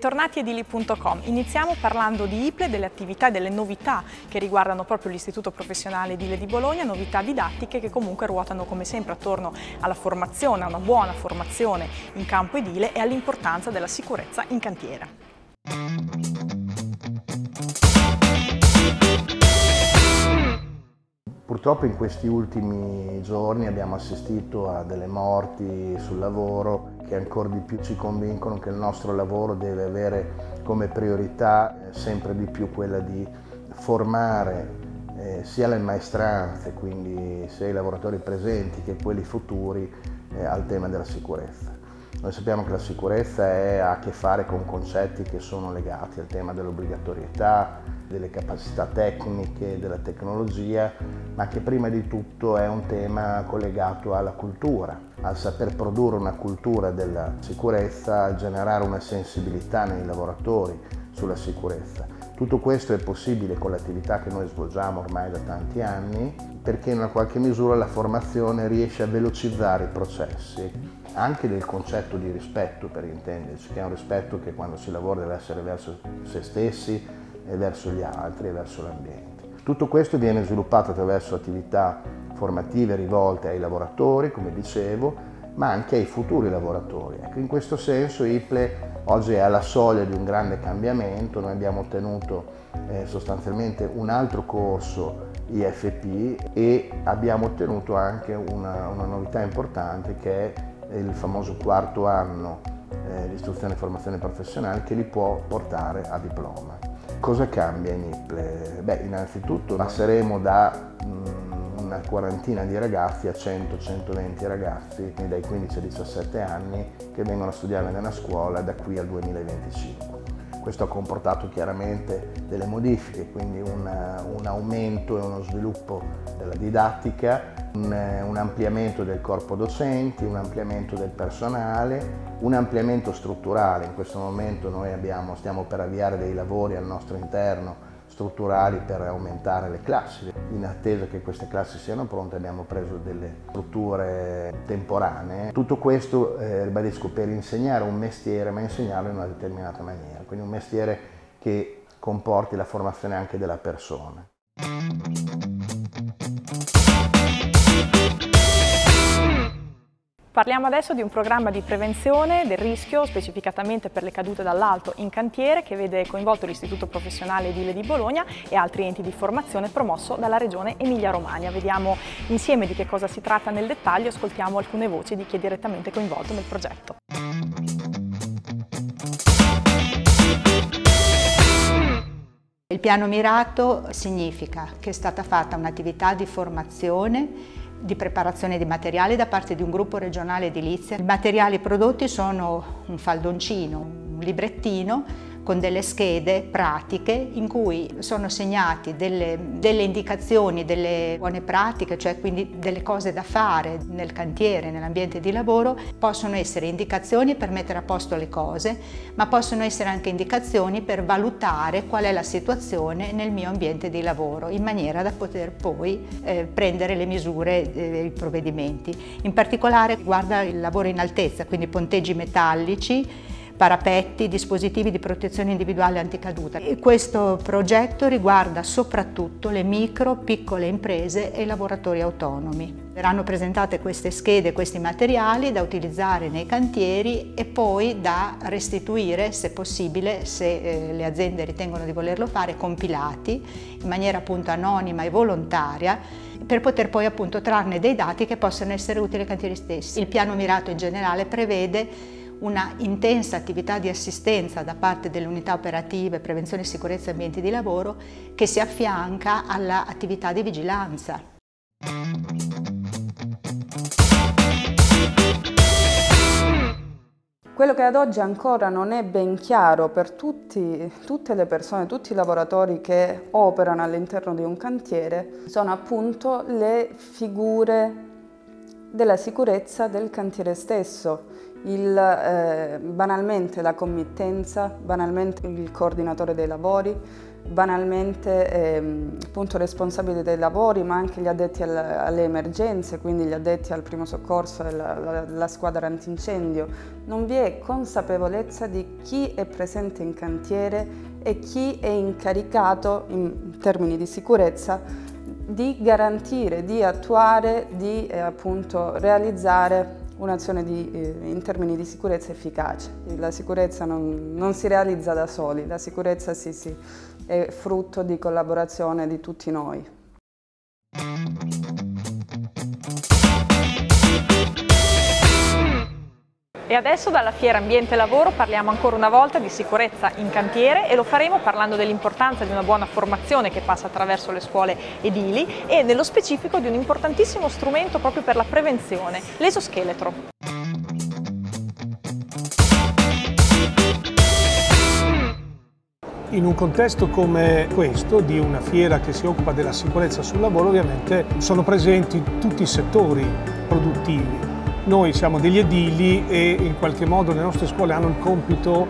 bentornati a edili.com. Iniziamo parlando di IPLE, delle attività e delle novità che riguardano proprio l'Istituto Professionale Edile di Bologna, novità didattiche che comunque ruotano come sempre attorno alla formazione, a una buona formazione in campo edile e all'importanza della sicurezza in cantiere. Purtroppo in questi ultimi giorni abbiamo assistito a delle morti sul lavoro che ancora di più ci convincono che il nostro lavoro deve avere come priorità eh, sempre di più quella di formare eh, sia le maestranze, quindi sia i lavoratori presenti che quelli futuri eh, al tema della sicurezza. Noi sappiamo che la sicurezza è, ha a che fare con concetti che sono legati al tema dell'obbligatorietà, delle capacità tecniche, della tecnologia, ma che prima di tutto è un tema collegato alla cultura, al saper produrre una cultura della sicurezza, al generare una sensibilità nei lavoratori sulla sicurezza. Tutto questo è possibile con l'attività che noi svolgiamo ormai da tanti anni perché in una qualche misura la formazione riesce a velocizzare i processi anche del concetto di rispetto per intenderci, che è un rispetto che quando si lavora deve essere verso se stessi e verso gli altri e verso l'ambiente. Tutto questo viene sviluppato attraverso attività formative rivolte ai lavoratori, come dicevo, ma anche ai futuri lavoratori. Ecco, in questo senso IPLE oggi è alla soglia di un grande cambiamento, noi abbiamo ottenuto eh, sostanzialmente un altro corso IFP e abbiamo ottenuto anche una, una novità importante che è il famoso quarto anno eh, di istruzione e formazione professionale che li può portare a diploma. Cosa cambia in IPLE? Beh, innanzitutto passeremo da mh, mm, una quarantina di ragazzi a 100-120 ragazzi dai 15 ai 17 anni che vengono a studiare nella scuola da qui al 2025. Questo ha comportato chiaramente delle modifiche, quindi un, un aumento e uno sviluppo della didattica, un, un, ampliamento del corpo docenti, un ampliamento del personale, un ampliamento strutturale. In questo momento noi abbiamo, stiamo per avviare dei lavori al nostro interno strutturali per aumentare le classi. In attesa che queste classi siano pronte abbiamo preso delle strutture temporanee. Tutto questo, eh, ribadisco, per insegnare un mestiere, ma insegnarlo in una determinata maniera, quindi un mestiere che comporti la formazione anche della persona. Parliamo adesso di un programma di prevenzione del rischio specificatamente per le cadute dall'alto in cantiere che vede coinvolto l'Istituto Professionale Edile di Bologna e altri enti di formazione promosso dalla Regione Emilia-Romagna. Vediamo insieme di che cosa si tratta nel dettaglio, ascoltiamo alcune voci di chi è direttamente coinvolto nel progetto. Il piano mirato significa che è stata fatta un'attività di formazione di preparazione di materiali da parte di un gruppo regionale edilizia. I materiali prodotti sono un faldoncino, un librettino con delle schede pratiche in cui sono segnati delle, delle, indicazioni, delle buone pratiche, cioè quindi delle cose da fare nel cantiere, nell'ambiente di lavoro. Possono essere indicazioni per mettere a posto le cose, ma possono essere anche indicazioni per valutare qual è la situazione nel mio ambiente di lavoro, in maniera da poter poi eh, prendere le misure e eh, i provvedimenti. In particolare riguarda il lavoro in altezza, quindi ponteggi metallici, parapetti, dispositivi di protezione individuale anticaduta. E questo progetto riguarda soprattutto le micro, piccole imprese e i lavoratori autonomi. Verranno presentate queste schede, questi materiali da utilizzare nei cantieri e poi da restituire, se possibile, se eh, le aziende ritengono di volerlo fare, compilati in maniera appunto anonima e volontaria per poter poi appunto trarne dei dati che possano essere utili ai cantieri stessi. Il piano mirato in generale prevede una intensa attività di assistenza da parte delle unità operative prevenzione, sicurezza e ambienti di lavoro che si affianca all'attività di vigilanza. Quello che ad oggi ancora non è ben chiaro per tutti, tutte le persone, tutti i lavoratori che operano all'interno di un cantiere sono appunto le figure della sicurezza del cantiere stesso, il, eh, banalmente la committenza, banalmente il coordinatore dei lavori, banalmente ehm, appunto responsabili dei lavori ma anche gli addetti al, alle emergenze, quindi gli addetti al primo soccorso e la, la, la squadra antincendio. Non vi è consapevolezza di chi è presente in cantiere e chi è incaricato in termini di sicurezza di garantire, di attuare, di eh, appunto realizzare un'azione eh, in termini di sicurezza efficace. La sicurezza non, non si realizza da soli, la sicurezza sì, sì, è frutto di collaborazione di tutti noi. E adesso dalla Fiera Ambiente Lavoro parliamo ancora una volta di sicurezza in cantiere e lo faremo parlando dell'importanza di una buona formazione che passa attraverso le scuole edili e nello specifico di un importantissimo strumento proprio per la prevenzione, l'esoscheletro. In un contesto come questo, di una fiera che si occupa della sicurezza sul lavoro, ovviamente sono presenti tutti i settori produttivi, noi siamo degli edili e in qualche modo le nostre scuole hanno il compito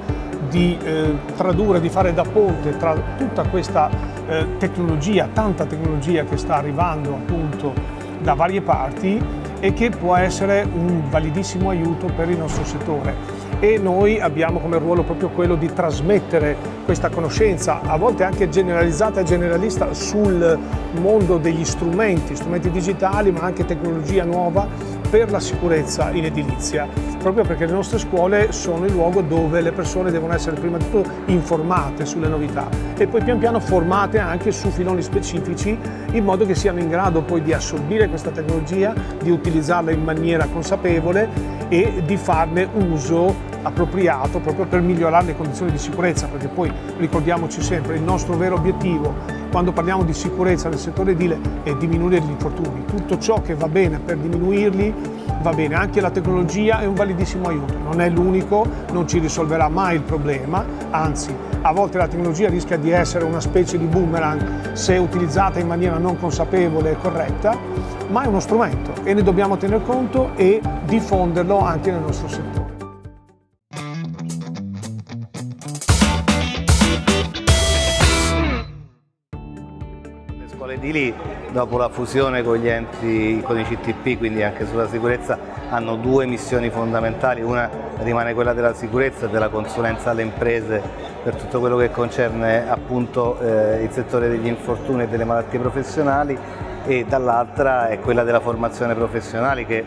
di eh, tradurre, di fare da ponte tra tutta questa eh, tecnologia, tanta tecnologia che sta arrivando appunto da varie parti e che può essere un validissimo aiuto per il nostro settore. E noi abbiamo come ruolo proprio quello di trasmettere questa conoscenza, a volte anche generalizzata e generalista, sul mondo degli strumenti, strumenti digitali ma anche tecnologia nuova per la sicurezza in edilizia, proprio perché le nostre scuole sono il luogo dove le persone devono essere prima di tutto informate sulle novità e poi pian piano formate anche su filoni specifici in modo che siano in grado poi di assorbire questa tecnologia, di utilizzarla in maniera consapevole e di farne uso appropriato proprio per migliorare le condizioni di sicurezza, perché poi ricordiamoci sempre il nostro vero obiettivo quando parliamo di sicurezza nel settore edile è diminuire gli infortuni. Tutto ciò che va bene per diminuirli va bene, anche la tecnologia è un validissimo aiuto, non è l'unico, non ci risolverà mai il problema, anzi a volte la tecnologia rischia di essere una specie di boomerang se utilizzata in maniera non consapevole e corretta, ma è uno strumento e ne dobbiamo tener conto e diffonderlo anche nel nostro settore. Scuole edili dopo la fusione con gli enti, con i CTP, quindi anche sulla sicurezza, hanno due missioni fondamentali, una rimane quella della sicurezza e della consulenza alle imprese per tutto quello che concerne appunto eh, il settore degli infortuni e delle malattie professionali e dall'altra è quella della formazione professionale che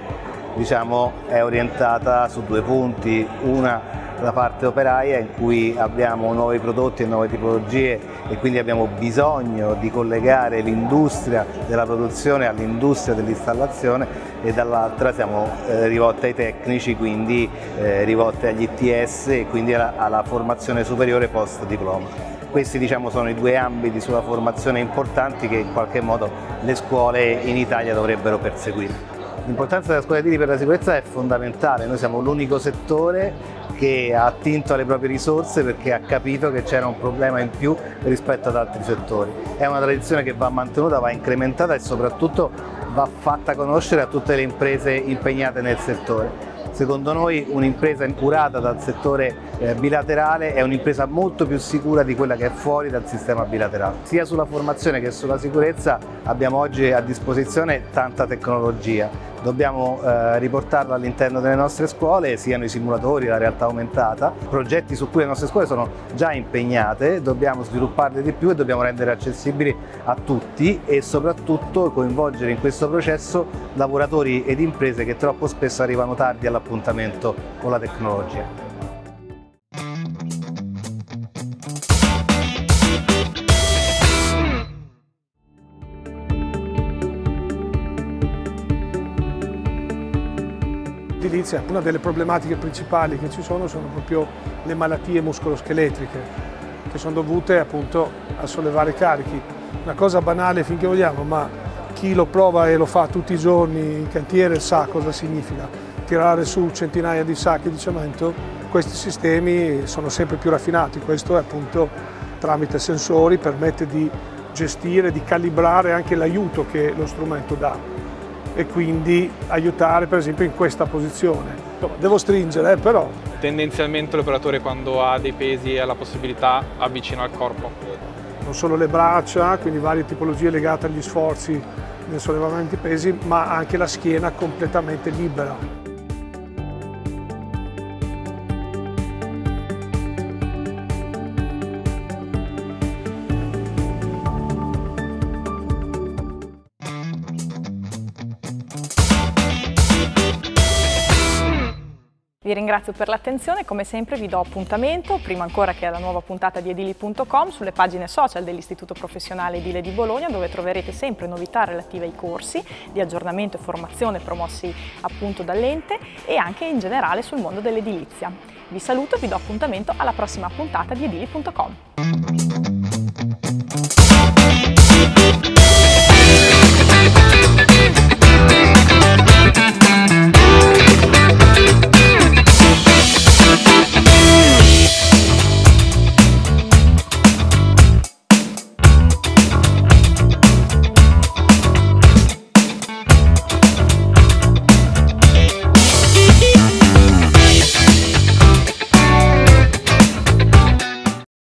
diciamo, è orientata su due punti, una la parte operaia in cui abbiamo nuovi prodotti e nuove tipologie e quindi abbiamo bisogno di collegare l'industria della produzione all'industria dell'installazione e dall'altra siamo eh, rivolti ai tecnici, quindi eh, rivolti agli ITS e quindi alla, alla formazione superiore post diploma. Questi diciamo, sono i due ambiti sulla formazione importanti che in qualche modo le scuole in Italia dovrebbero perseguire. L'importanza della scuola edili per la sicurezza è fondamentale, noi siamo l'unico settore che ha attinto alle proprie risorse perché ha capito che c'era un problema in più rispetto ad altri settori. È una tradizione che va mantenuta, va incrementata e soprattutto va fatta conoscere a tutte le imprese impegnate nel settore. Secondo noi un'impresa curata dal settore eh, bilaterale è un'impresa molto più sicura di quella che è fuori dal sistema bilaterale. Sia sulla formazione che sulla sicurezza abbiamo oggi a disposizione tanta tecnologia dobbiamo eh, riportarla all'interno delle nostre scuole, siano i simulatori, la realtà aumentata, progetti su cui le nostre scuole sono già impegnate, dobbiamo svilupparli di più e dobbiamo rendere accessibili a tutti e soprattutto coinvolgere in questo processo lavoratori ed imprese che troppo spesso arrivano tardi all'appuntamento con la tecnologia. Edilizia, una delle problematiche principali che ci sono sono proprio le malattie muscoloscheletriche che sono dovute appunto a sollevare carichi. Una cosa banale finché vogliamo, ma chi lo prova e lo fa tutti i giorni in cantiere sa cosa significa. Tirare su centinaia di sacchi di cemento, questi sistemi sono sempre più raffinati, questo è appunto tramite sensori permette di gestire, di calibrare anche l'aiuto che lo strumento dà e quindi aiutare per esempio in questa posizione. Devo stringere, eh, però. Tendenzialmente l'operatore quando ha dei pesi ha la possibilità avvicina al corpo. Non solo le braccia, quindi varie tipologie legate agli sforzi nel sollevamento pesi, ma anche la schiena completamente libera. Vi ringrazio per l'attenzione, come sempre vi do appuntamento, prima ancora che alla nuova puntata di edili.com, sulle pagine social dell'Istituto Professionale Edile di Bologna, dove troverete sempre novità relative ai corsi di aggiornamento e formazione promossi appunto dall'ente e anche in generale sul mondo dell'edilizia. Vi saluto e vi do appuntamento alla prossima puntata di edili.com.